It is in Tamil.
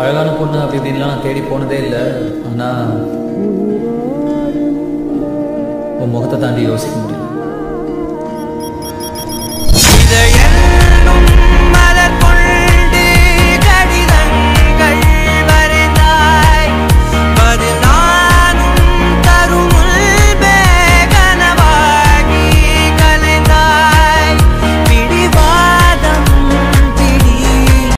அழகான பொண்ணு அப்படி இப்படின்லாம் நான் தேடி போனதே இல்லை. ஆனால் உன் முகத்தை தாண்டி யோசிக்க முடியல.